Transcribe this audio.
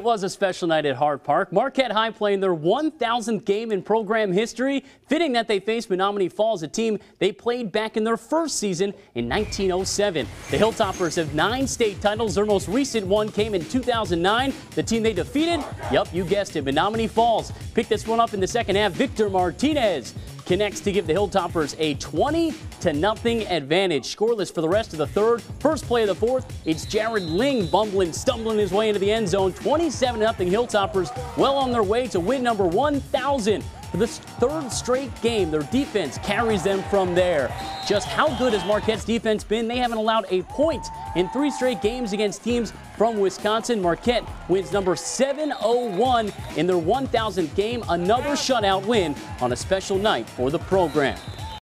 It was a special night at Hart Park. Marquette High playing their 1,000th game in program history. Fitting that they faced Menomonee Falls, a team they played back in their first season in 1907. The Hilltoppers have nine state titles. Their most recent one came in 2009. The team they defeated, yep, you guessed it, Menomonee Falls. Picked this one up in the second half. Victor Martinez connects to give the Hilltoppers a 20 to nothing advantage. Scoreless for the rest of the third. First play of the fourth, it's Jared Ling bumbling, stumbling his way into the end zone. 27 nothing Hilltoppers well on their way to win number 1,000. For this third straight game, their defense carries them from there. Just how good has Marquette's defense been? They haven't allowed a point in three straight games against teams from Wisconsin. Marquette wins number 701 in their 1,000th game. Another shutout win on a special night for the program.